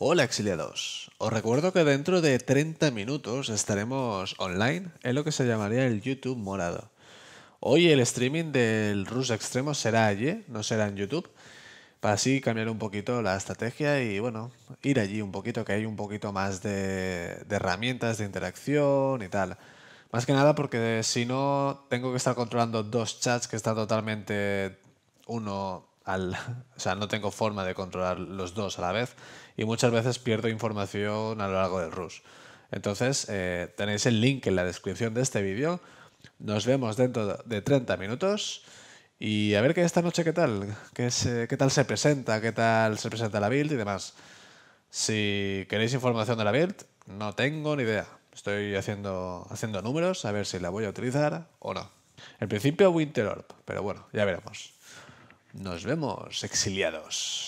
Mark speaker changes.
Speaker 1: Hola exiliados. Os recuerdo que dentro de 30 minutos estaremos online en lo que se llamaría el YouTube morado. Hoy el streaming del Rus Extremo será allí, no será en YouTube, para así cambiar un poquito la estrategia y bueno, ir allí un poquito, que hay un poquito más de, de herramientas de interacción y tal. Más que nada porque si no tengo que estar controlando dos chats que están totalmente uno o sea, no tengo forma de controlar los dos a la vez y muchas veces pierdo información a lo largo del rush. Entonces, eh, tenéis el link en la descripción de este vídeo. Nos vemos dentro de 30 minutos y a ver qué esta noche qué tal, qué, qué tal se presenta, qué tal se presenta la build y demás. Si queréis información de la build, no tengo ni idea. Estoy haciendo, haciendo números a ver si la voy a utilizar o no. En principio Winter Orb, pero bueno, ya veremos. Nos vemos, exiliados.